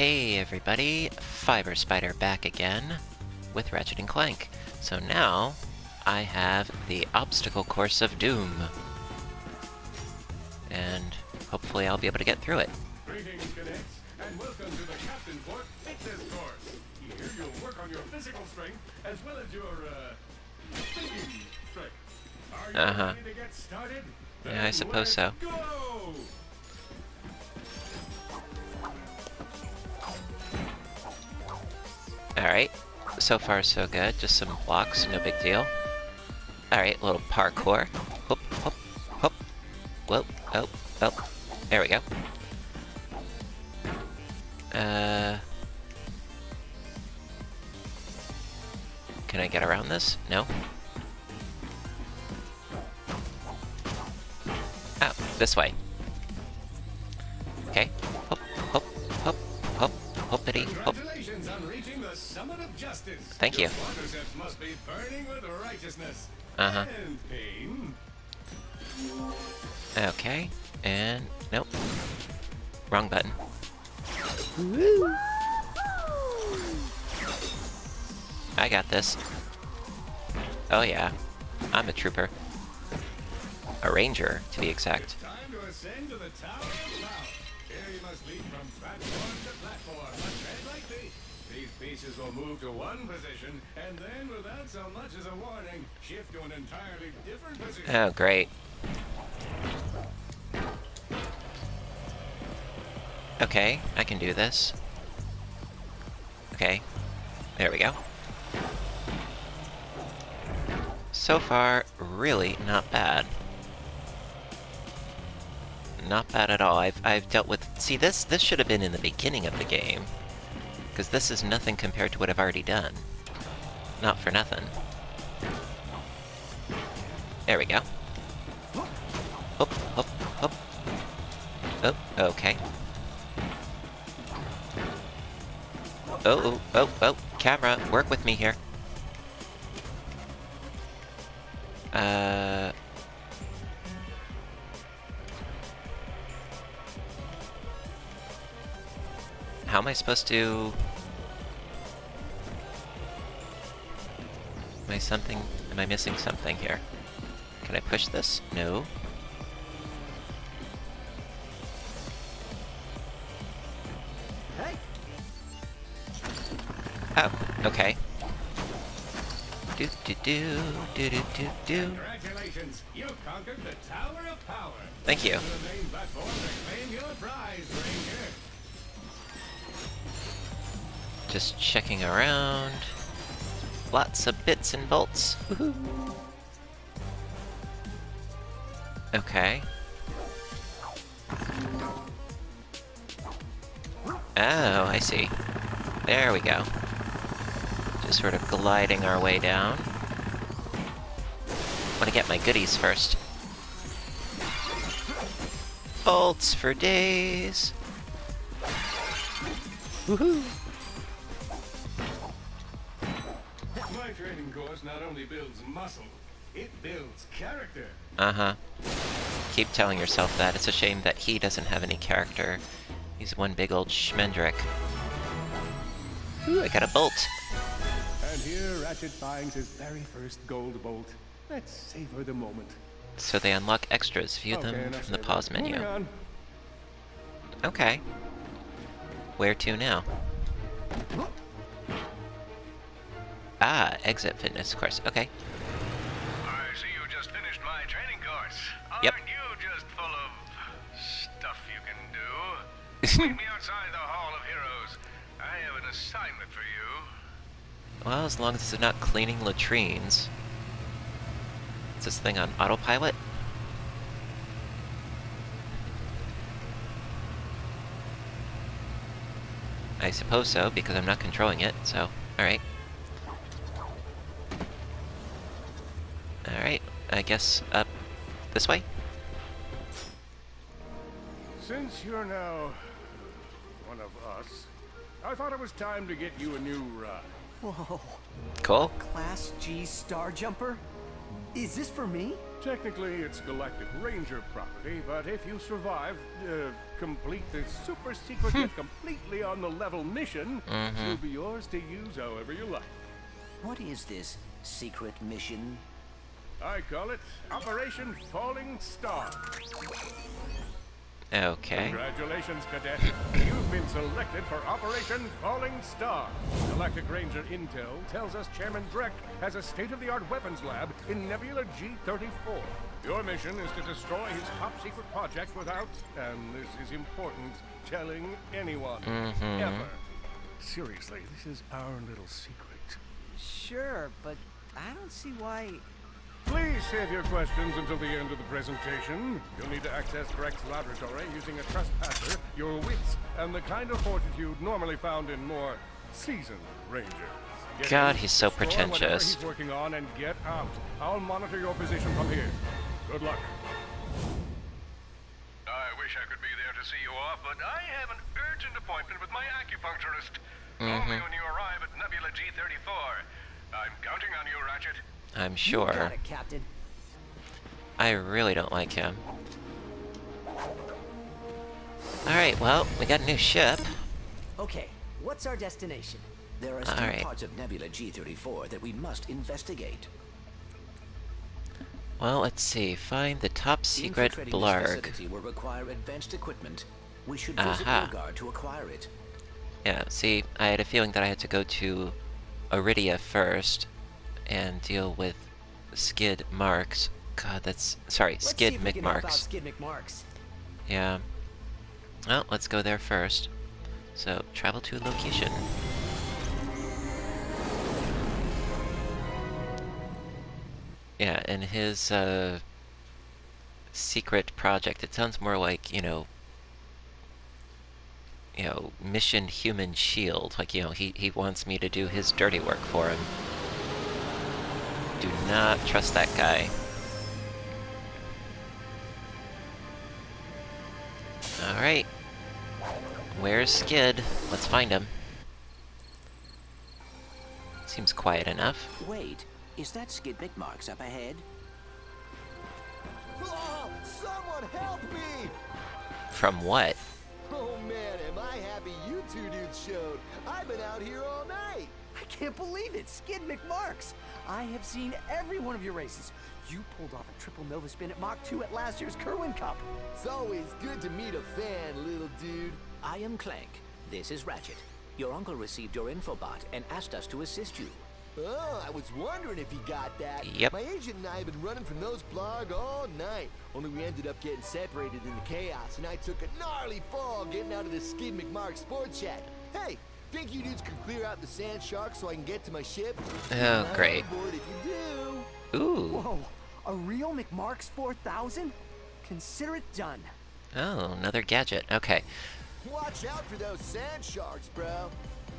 Hey everybody, Fiber Spider back again with Ratchet and Clank. So now I have the obstacle course of doom. And hopefully I'll be able to get through it. Greetings, cadets, and welcome to the Captain Qwark Fitness Course. Here you'll work on your physical strength as well as your, uh, thinking strength. Are you Uh-huh. ready to get started? Yeah, I suppose so. Go! Alright, so far so good. Just some blocks, no big deal. Alright, little parkour. Hop, hop, hop. Whoa, oh, oh. There we go. Uh... Can I get around this? No? Oh, this way. Okay. Hop, hop, hop, hop, hoppity, hop. Congratulations on reaching the summit of justice. Thank you. Your must be burning with righteousness. Uh-huh. Okay, and nope. Wrong button. I got this. Oh yeah, I'm a trooper. A ranger, to be exact. Time to ascend to the Tower pieces will move to one position, and then, without so much as a warning, shift to an entirely different position. Oh, great. Okay, I can do this. Okay, there we go. So far, really not bad. Not bad at all. I've, I've dealt with... See, this, this should have been in the beginning of the game. Because this is nothing compared to what I've already done. Not for nothing. There we go. Hop, hop, hop. Oh, okay. Oh, oh, oh, oh, camera, work with me here. Uh... How am I supposed to... something... Am I missing something here? Can I push this? No. Hey, Oh, okay. Do do do do do do do. Congratulations! You conquered the Tower of Power. Thank you. To the main platform to claim your prize, Ranger. Just checking around. Lots of bits and bolts. Okay. Oh, I see. There we go. Just sort of gliding our way down. Want to get my goodies first. Bolts for days. Woohoo! Only builds muscle, it builds character. Uh-huh. Keep telling yourself that. It's a shame that he doesn't have any character. He's one big old schmendrick. Ooh, I got a bolt. And here Ratchet finds his very first gold bolt. Let's savor the moment. So they unlock extras. View Okay, them from the pause menu. Okay. Where to now? Ah, exit fitness course. Okay. I see you just finished my training course. Yep. Aren't you just full of stuff you can do? Meet me outside the Hall of Heroes. I have an assignment for you. well, as long as it's not cleaning latrines. Is this thing on autopilot? I suppose so, because I'm not controlling it, so, alright. I guess up this way? Since you're now one of us, I thought it was time to get you a new ride. whoa, Cool. Class G Star Jumper? Is this for me? Technically, it's Galactic Ranger property, but if you survive, uh, complete this super secret yet hmm. completely on the level mission, mm-hmm. it'll be yours to use however you like. What is this secret mission? I call it Operation Falling Star. Okay. Congratulations, Cadet. You've been selected for Operation Falling Star. Galactic Ranger Intel tells us Chairman Drek has a state-of-the-art weapons lab in Nebula G-34. Your mission is to destroy his top-secret project without, and this is important, telling anyone. Mm-hmm. Ever. Seriously, this is our little secret. Sure, but I don't see why. Please save your questions until the end of the presentation. You'll need to access Drek's laboratory using a trespasser, your wits, and the kind of fortitude normally found in more seasoned rangers. Get God, he's so pretentious. He's working on and get out. I'll monitor your position from here. Good luck. I wish I could be there to see you off, but I have an urgent appointment with my acupuncturist. Call me mm-hmm. when you arrive at Nebula G34. I'm counting on you, Ratchet. I'm You sure. got it, Captain. I really don't like him. Alright, well, we got a new ship. Okay, what's our destination? There are still Alright. parts of Nebula G34 that we must investigate. Well, let's see. Find the top secret Infiltrating blarg. facility will require advanced equipment. We should visit Aha. Urgar to acquire it. Yeah, see, I had a feeling that I had to go to Aridia first and deal with Skid Marks. God, that's... Sorry, Let's Skid if we can help out McMarx. Skidd McMarx. Yeah. Well, let's go there first. So, travel to a location. Yeah, and his, uh, secret project, it sounds more like, you know, you know, mission human shield. Like, you know, he, he wants me to do his dirty work for him. Do not trust that guy. Alright. Where's Skidd? Let's find him. Seems quiet enough. Wait, is that Skidd McMarx up ahead? Oh, someone help me! From what? Oh man, am I happy you two dudes showed. I've been out here all night. I can't believe it, Skidd McMarx. I have seen every one of your races. You pulled off a triple Nova spin at Mach 2 at last year's Kerwan Cup. It's always good to meet a fan, little dude. I am Clank. This is Ratchet. Your uncle received your infobot and asked us to assist you. Oh, I was wondering if he got that. Yep. My agent and I have been running from those Blarg all night. Only we ended up getting separated in the chaos, and I took a gnarly fall getting out of the Skidd McMark Sports Shack. Hey, think you dudes can clear out the sand shark so I can get to my ship? Oh, great. board if you do. Ooh. Whoa, a real McMarx 4000? Consider it done. Oh, another gadget. Okay. Watch out for those sand sharks, bro.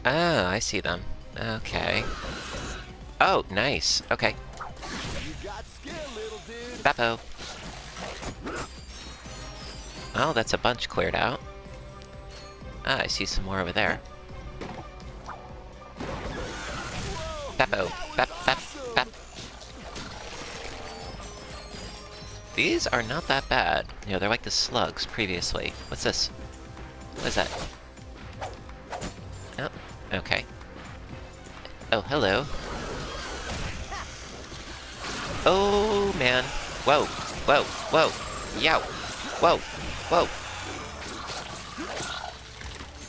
Oh, I see them. Okay. Oh, nice. Okay. Beppo. Oh, that's a bunch cleared out. Ah, I see some more over there. Beppo. Bep, bep, bep. These are not that bad. You know, they're like the slugs previously. What's this? What is that? Oh, okay. Oh, hello. Oh, man. Whoa, whoa, whoa. Yow. Whoa, whoa.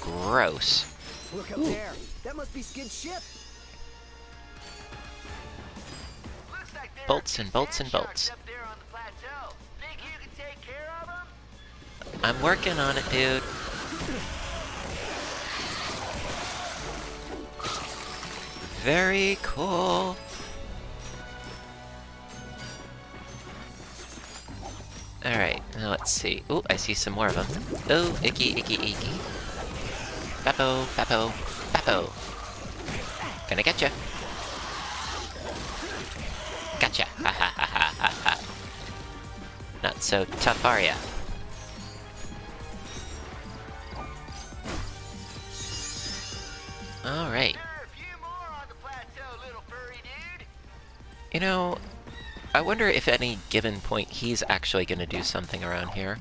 Gross. Look up there. That must be Skidd's ship. Like Bolts and bolts and bolts. Up there on the. Think you can take care of? I'm working on it, dude. Very cool. Alright, now let's see. Oh, I see some more of them. Oh, icky, icky, icky. Beppo, Beppo, Beppo. Gonna get ya. Gotcha. Ha ha ha ha ha ha. Not so tough, are ya? Alright. Know, I wonder if at any given point he's actually gonna do something around here.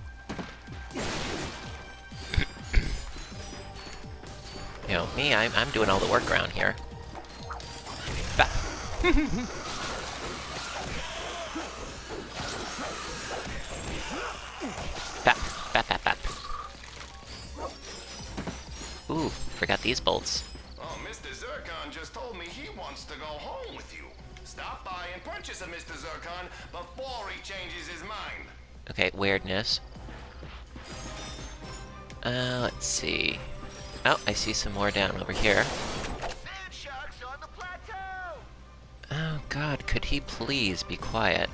you know, me, I'm, I'm doing all the work around here. Bap, bap, bap, bap. Ooh, forgot these bolts. And purchase a Mr. Zurkon before he changes his mind. Okay, weirdness. Uh, let's see. Oh, I see some more down over here. Sand sharks on the plateau! Oh god, could he please be quiet?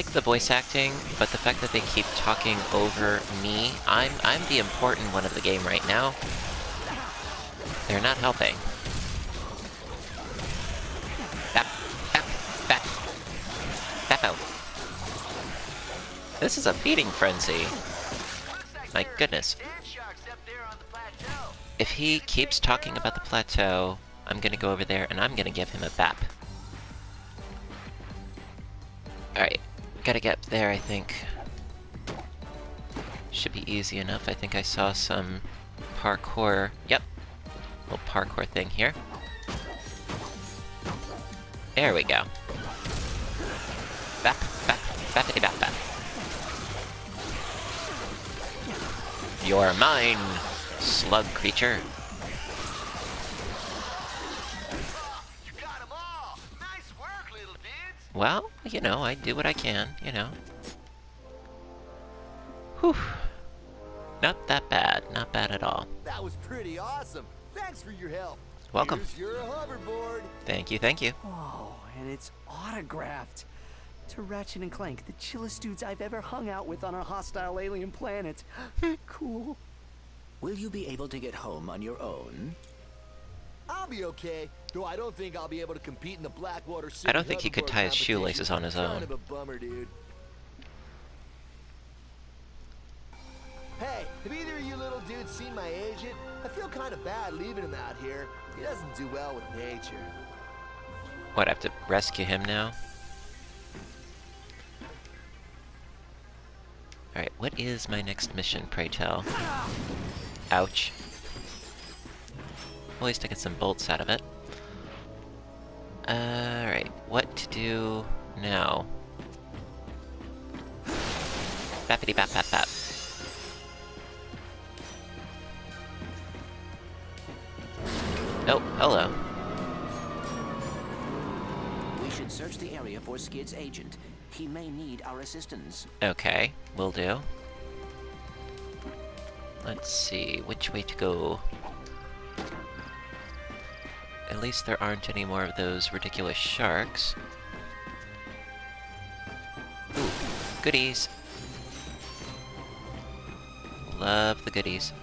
Like the voice acting, but the fact that they keep talking over me, I'm I'm the important one of the game right now. They're not helping. Bap, bap, bap. Bap out. This is a feeding frenzy. My goodness. If he keeps talking about the plateau, I'm gonna go over there and I'm gonna give him a bap. Alright, gotta get there, I think. Should be easy enough. I think I saw some parkour. Yep. Little parkour thing here. There we go. Bap, bap, bappity bap bap. You're mine, slug creature. Well, you know, I do what I can, you know. Whew. Not that bad, not bad at all. That was pretty awesome. Thanks for your help. Welcome. Here's your hoverboard. Thank you, thank you. Oh, and it's autographed. To Ratchet and Clank, the chillest dudes I've ever hung out with on a hostile alien planet. cool. Will you be able to get home on your own? I'll be okay, though I don't think I'll be able to compete in the Blackwater City I don't think he could tie his shoelaces on his own. bummer. Hey, have either of you little dudes seen my agent? I feel kind of bad leaving him out here. He doesn't do well with nature. What, I have to rescue him now? Alright, what is my next mission, pray tell? Ouch. At least I get some bolts out of it. Alright, what to do now? Bappity bap bap bap. Oh, hello. We should search the area for Skidd's agent. He may need our assistance. Okay, will do. Let's see, which way to go? At least there aren't any more of those ridiculous sharks. Ooh, goodies. Love the goodies.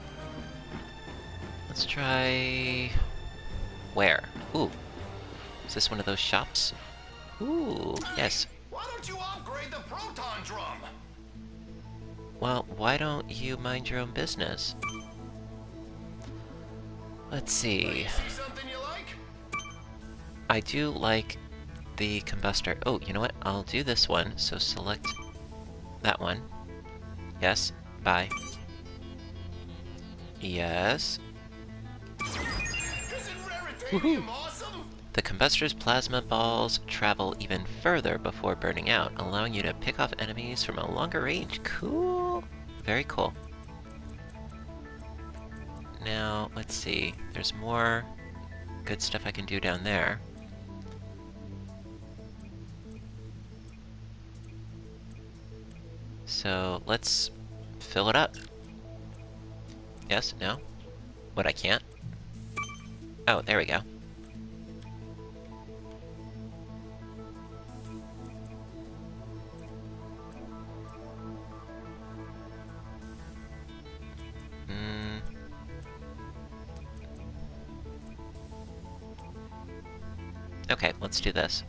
Let's try... Where? Ooh. Is this one of those shops? Ooh, yes. Why don't you upgrade the proton drum? Well, why don't you mind your own business? Let's see. See something you like? I do like the combuster. Oh, you know what? I'll do this one. So select that one. Yes. Bye. Yes. The combuster's plasma balls travel even further before burning out, allowing you to pick off enemies from a longer range. Cool. Very cool. Now, let's see. There's more good stuff I can do down there. So, let's fill it up. Yes? No? What, I can't? Oh, there we go. Mm. Okay, let's do this.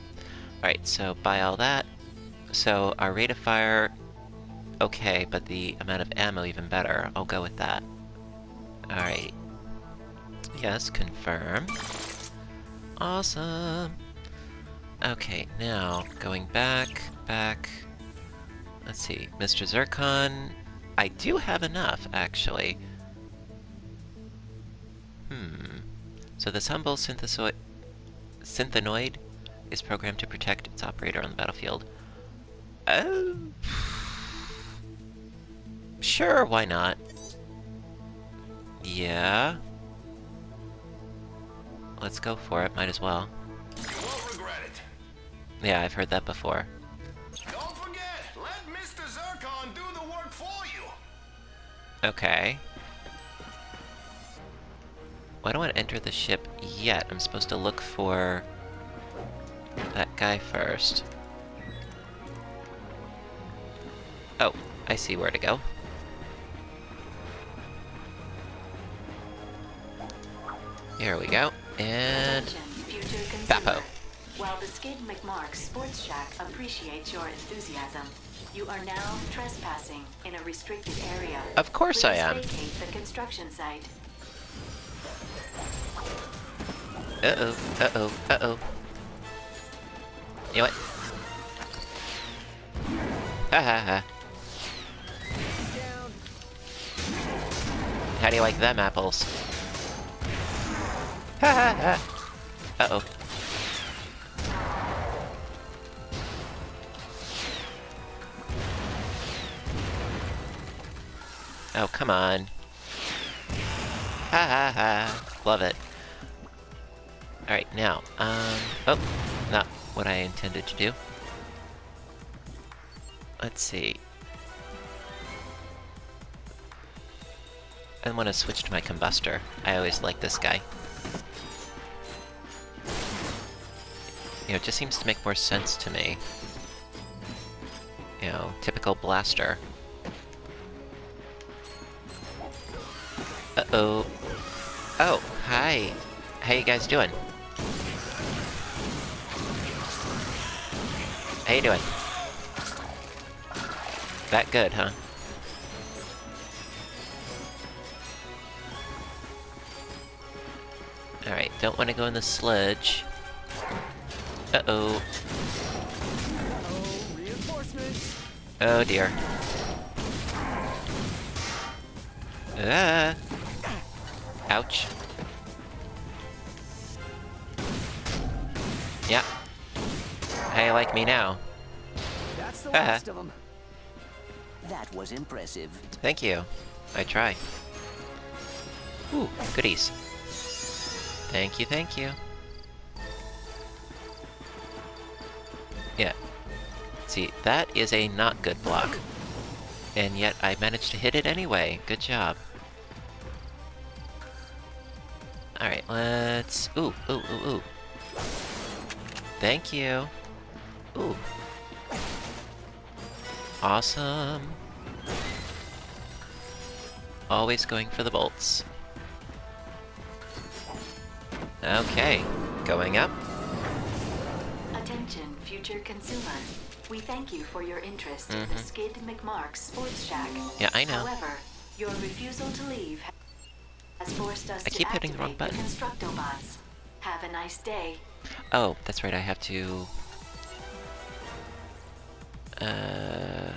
Alright, so buy all that. So our rate of fire, okay, but the amount of ammo even better. I'll go with that. Alright. Yes, confirm. Awesome. Okay, now, going back, back... Let's see, Mr. Zurkon... I do have enough, actually. Hmm. So this humble synthesoid... synthenoid is programmed to protect its operator on the battlefield. Oh... Sure, why not? Yeah. Let's go for it, might as well. You won't regret it. Yeah, I've heard that before. Don't forget, let Mr. Zurkon do the work for you. Okay. Why don't I enter the ship yet? I'm supposed to look for that guy first. Oh, I see where to go. Here we go. And Attention, future Bappo. consumer. While the Skidd McMark Sports Shack appreciates your enthusiasm, you are now trespassing in a restricted area. Of course I am. vacate the construction site. Uh-oh, uh-oh, uh-oh. You know what? Ha ha ha. How do you like them apples? Ha ha ha. Uh-oh. Oh, come on. Ha ha ha. Love it. Alright, now, um... Oh, not what I intended to do. Let's see. I want to switch to my combuster. I always like this guy. You know, it just seems to make more sense to me. You know, typical blaster. Uh-oh. Oh, hi. How you guys doing? How you doing? That good, huh? Alright, don't want to go in the sludge. Uh-oh. Oh. Oh dear. Ah. Ouch. Yeah. How you like me now? That's the Uh-huh. last of them. That was impressive. Thank you. I try. Ooh, goodies. Thank you, thank you. Yeah. See, that is a not good block. And yet I managed to hit it anyway. Good job. Alright, let's... Ooh, ooh, ooh, ooh. Thank you. Ooh. Awesome. Always going for the bolts. Okay, going up. Attention, future consumer. We thank you for your interest in the Mhm. Skidd McMark Sports Shack. Yeah, I know. However, your refusal to leave has forced us I to keep hitting the wrong button. Constructobots. Have a nice day. Oh, that's right, I have to... Uh...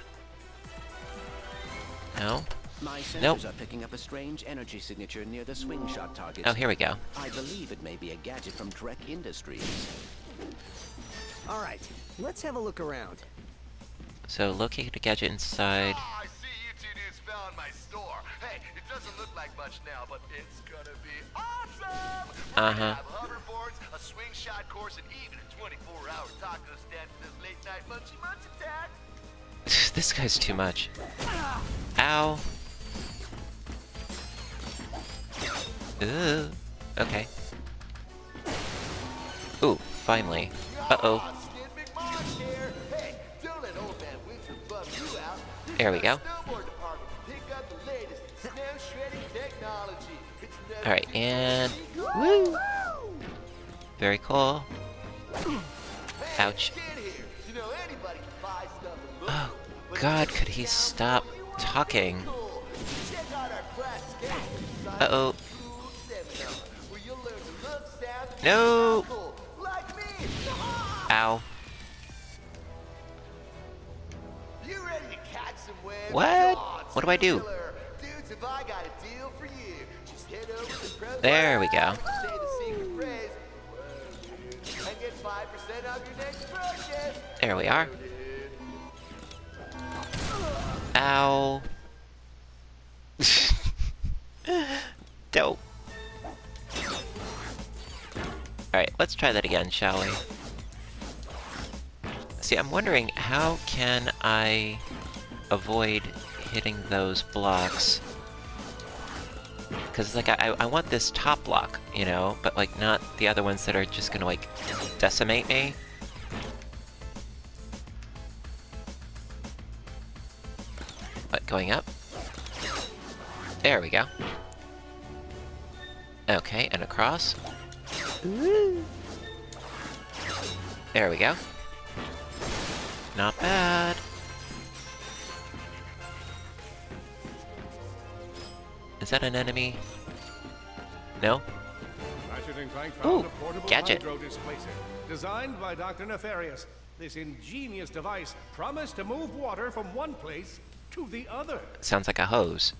No? My sensors Nope. are picking up a strange energy signature near the swing shot target. Oh, here we go. I believe it may be a gadget from Drek Industries. All right, let's have a look around. So, locate a gadget inside... Ah, I see you two dudes found my store. Hey, it doesn't look like much now, but it's gonna be awesome! Uh-huh. gonna have hoverboards, a swing shot course, and even a 24-hour taco stand for those late-night munchy munch attacks. this guy's too much. Ow. Ooh. Okay. Ooh, finally. Uh-oh. There we go. Alright, and... Woo! Very cool. Ouch. Oh, God, could he stop talking? Uh-oh. Cool Ow. You ready to catch some web? What? What do I do? Dudes, have I got a deal for you? Just head over to Pro There we go. Say the secret phrase, and get 5% off your next purchase. There we are. Ow. Dope. Alright, let's try that again, shall we? See, I'm wondering how can I avoid hitting those blocks? Because, like, I, I want this top block, you know, but, like, not the other ones that are just gonna, like, decimate me. But going up. There we go. Okay, and across. There we go. Not bad. Is that an enemy? No? Ratchet and Clank Ooh, found a portable gadget. designed by Dr. Nefarious. This ingenious device promised to move water from one place to the other. Sounds like a hose.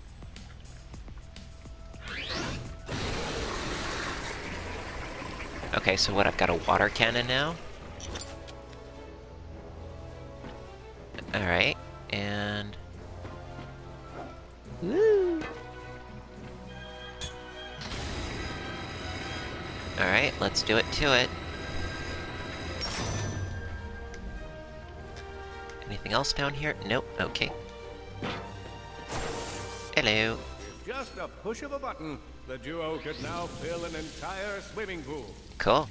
Okay, so what, I've got a water cannon now? Do it to it. Anything else down here? Nope, okay. Hello. Just a push of a button, the duo could now fill an entire swimming pool. Cool.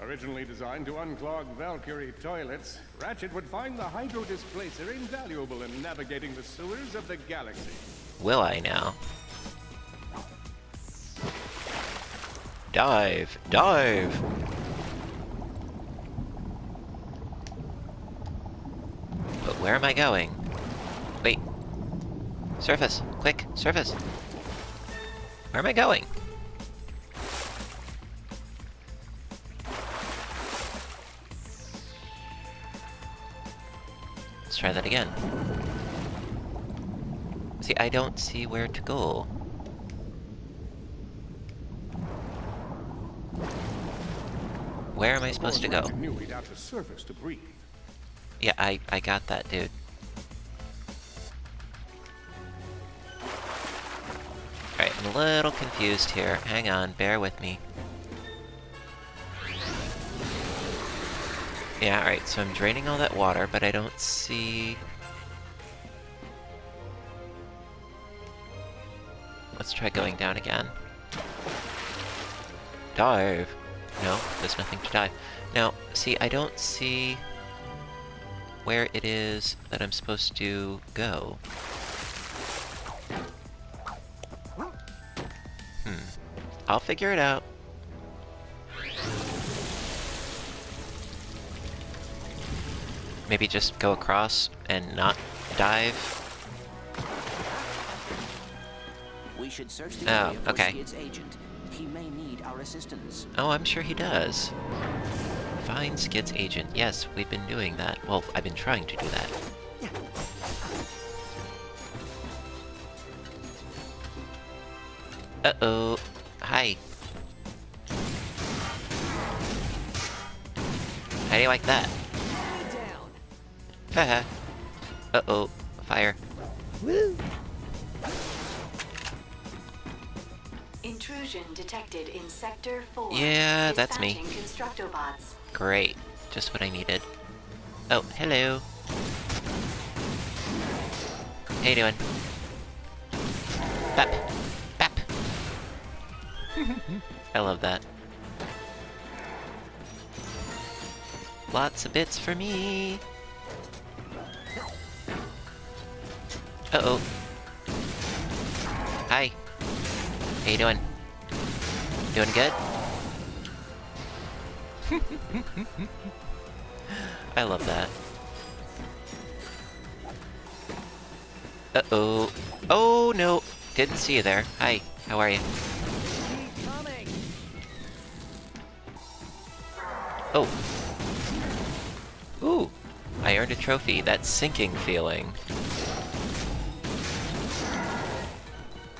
Originally designed to unclog Valkyrie toilets, Ratchet would find the hydro displacer invaluable in navigating the sewers of the galaxy. Will I now? Dive! Dive! But where am I going? Wait. Surface! Quick! Surface! Where am I going? Let's try that again. See, I don't see where to go. Where am I supposed to go? Ratchet knew he'd to surface to breathe. Yeah, I, I got that, dude. Alright, I'm a little confused here. Hang on, bear with me. Yeah, alright, so I'm draining all that water, but I don't see... Let's try going down again. Dive! No, there's nothing to dive. Now, see, I don't see where it is that I'm supposed to go. Hmm. I'll figure it out. Maybe just go across and not dive. We should search the Oh, okay. Skidd's agent. He may need our assistance. Oh, I'm sure he does. Find Skidd's agent. Yes, we've been doing that. Well, I've been trying to do that. Uh-oh. Hi. How do you like that? Down. Haha. Uh-huh. Uh-oh. Fire. Intrusion detected in Sector 4. Yeah, that's me. Constructobots. Great. Just what I needed. Oh, hello. How you doing? Bap. Bap. I love that. Lots of bits for me. Uh-oh. Hi. How you doing? Doing good? I love that. Uh-oh. Oh, no. Didn't see you there. Hi, how are you? Oh. Ooh. I earned a trophy. That sinking feeling.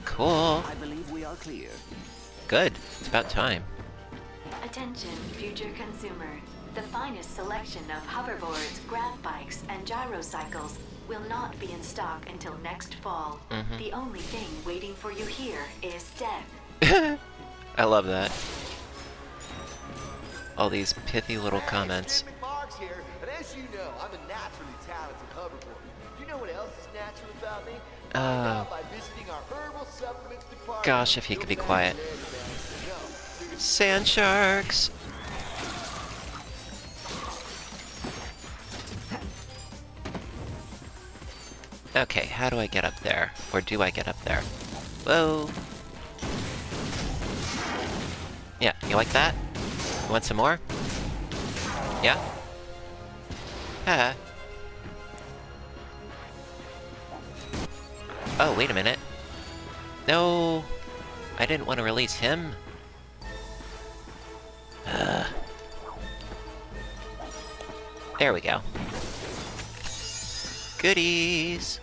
Cool. I are clear. Good. It's about time. Attention, future consumer. The finest selection of hoverboards, grav bikes, and gyrocycles will not be in stock until next fall. Mhm. The only thing waiting for you here is death. I love that. All these pithy little comments. Hey, here, and as you know, I'm a naturally talented hoverboarder. You know what else is natural about me? Find Uh, gosh, if he could be quiet. Sand sharks! Okay, how do I get up there? Or do I get up there? Whoa! Yeah, you like that? You want some more? Yeah? Ah. Oh, wait a minute. No! I didn't want to release him. There we go. Goodies!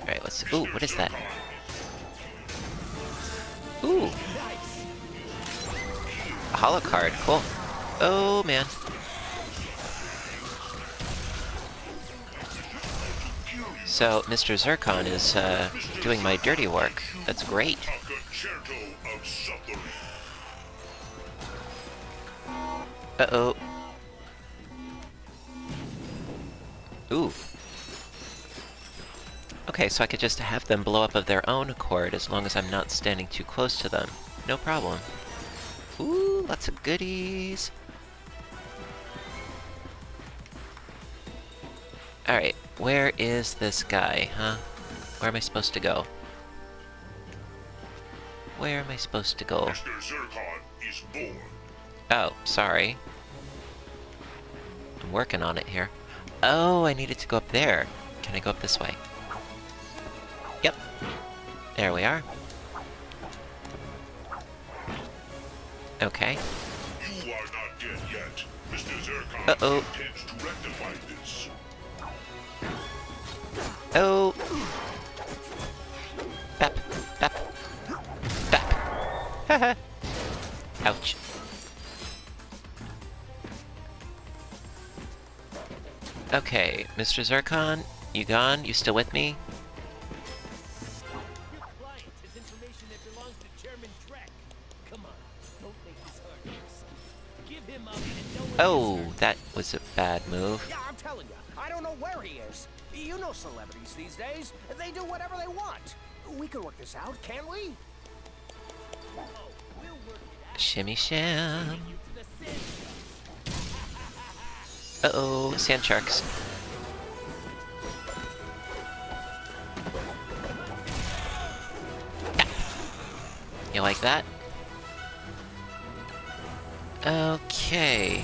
Alright, let's... Ooh, what is that? Ooh! A holocard, cool. Oh, man. So, Mr. Zurkon is, uh, doing my dirty work. That's great. Uh-oh. Ooh. Okay, so I could just have them blow up of their own accord as long as I'm not standing too close to them. No problem. Ooh, lots of goodies. Alright, where is this guy, huh? Where am I supposed to go? Where am I supposed to go? Mr. Is born. Oh, sorry. I'm working on it here. Oh, I needed to go up there. Can I go up this way? Yep. There we are. Okay. You are not dead yet. Mr. Zurkon Uh-oh. Oh! Bap! Bap! Bap! Haha! Ouch. Okay, Mr. Zurkon, you gone? You still with me? Oh, that was a bad move. You know celebrities these days. They do whatever they want. We can work this out, can't we? Out. Shimmy sham. Uh-oh, sand sharks. You like that? Okay.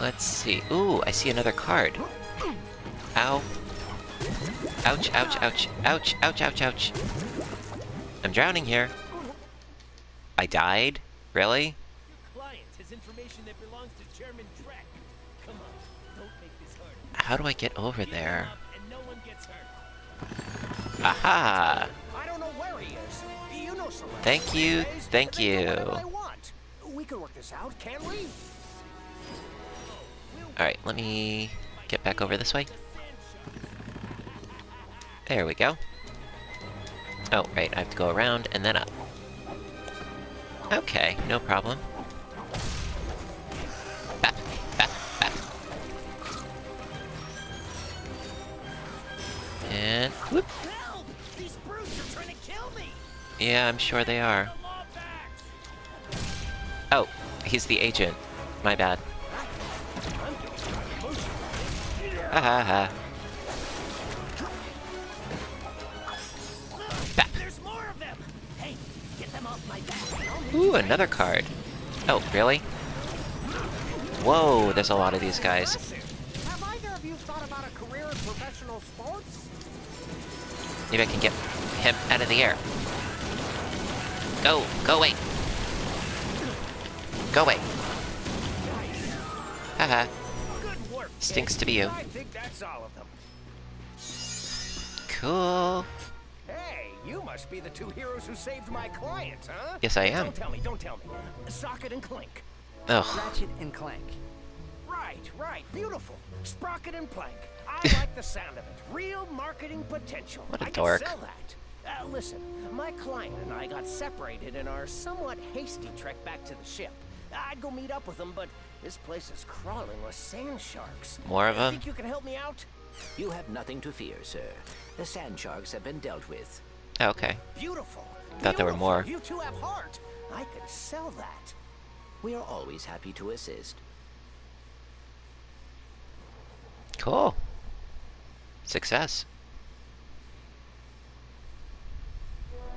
Let's see. Ooh, I see another card. Ow. Ouch, ouch, ouch, ouch, ouch, ouch, ouch. I'm drowning here. I died? Really? Client has information that belongs to Chairman Drek. Come on, don't make this hard. How do I get over there? And no one gets hurt. Aha! I don't know where he is. You know celebrities Thank you, thank They do whatever you. they want. We can work this out, can't we? Alright, let me get back over this way. There we go. Oh, right, I have to go around and then up. Okay, no problem. Bap, bap, bap. And whoop. Help! These brutes are trying to kill me. Yeah, I'm sure they are. The law backs. Oh, he's the agent. My bad. Ha ha ha. Ooh, another card. Oh, really? Whoa, there's a lot of these guys. Listen, have either of you thought about a career in professional sports? Maybe I can get him out of the air. Go, go away. Go away. Haha, Good work. kid. Stinks to be you. I think that's all of them. cool. Hey, you must be the two heroes who saved my client, huh? Yes, I am. Don't tell me, don't tell me. Socket and Clink. Ugh, Ratchet and Clank. Right, right, beautiful. Sprocket and Plank. I like the sound of it. Real marketing potential. What a I dork. Can sell that. Uh, listen, my client and I got separated in our somewhat hasty trek back to the ship. I'd go meet up with them, but this place is crawling with sand sharks. More of You them? Think you can help me out? You have nothing to fear, sir. The sand sharks have been dealt with. Okay. Beautiful. Thought there were more. You two have heart. I could sell that. We are always happy to assist. Cool. Success.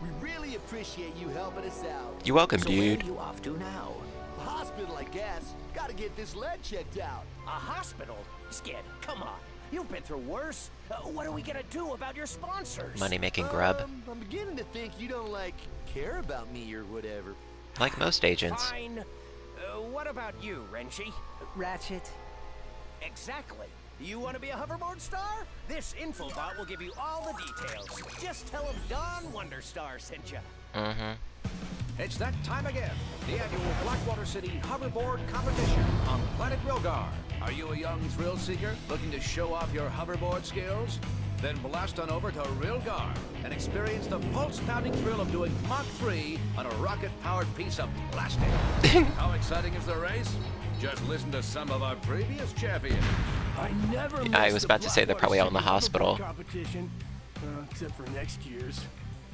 We really appreciate you helping us out. You're welcome, so dude. where are you off to now? Hospital, I guess. Gotta get this lead checked out. A hospital? Skidd, come on. You've been through worse. Uh, what are we gonna do about your sponsors? Money making grub. Um, I'm beginning to think you don't, like, care about me or whatever. Like most agents. Fine. Uh, what about you, Renchi? Ratchet. Exactly. You want to be a hoverboard star? This infobot will give you all the details. Just tell him Don Wonderstar sent you. Mm-hmm. It's that time again. The annual Blackwater City Hoverboard Competition on Planet Rilgar. Are you a young thrill seeker looking to show off your hoverboard skills? Then blast on over to Rilgar and experience the pulse-pounding thrill of doing Mach 3 on a rocket-powered piece of plastic. How exciting is the race? Just listen to some of our previous champions. I never I was about to say they're probably all in the hospital. Competition, uh, except for next year's.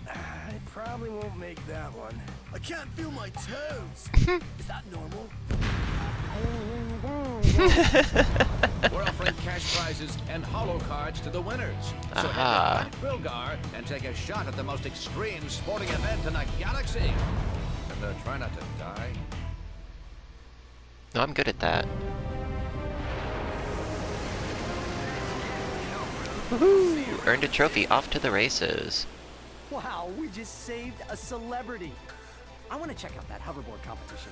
I probably won't make that one. I can't feel my toes. Is that normal? We're offering cash prizes and holocards to the winners. So to Planet Rilgar and take a shot at the most extreme sporting event in the galaxy. And uh, try not to die. No, I'm good at that. Woohoo! Earned a trophy. Off to the races. Wow, we just saved a celebrity. I want to check out that hoverboard competition.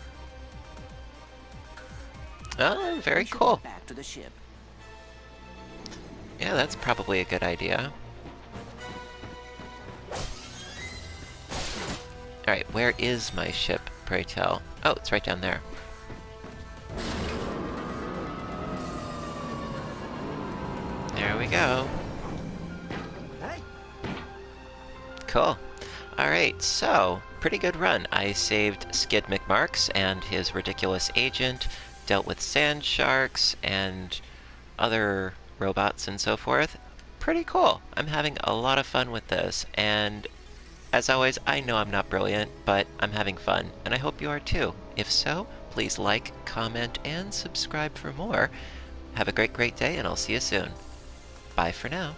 Oh, very cool. Back to the ship. Yeah, that's probably a good idea. Alright, where is my ship, pray tell? Oh, it's right down there. There we go. Cool. Alright, so, pretty good run. I saved Skidd McMarx and his ridiculous agent, dealt with sand sharks and other robots and so forth. Pretty cool. I'm having a lot of fun with this, and as always, I know I'm not brilliant, but I'm having fun, and I hope you are too. If so, please like, comment, and subscribe for more. Have a great, great day, and I'll see you soon. Bye for now.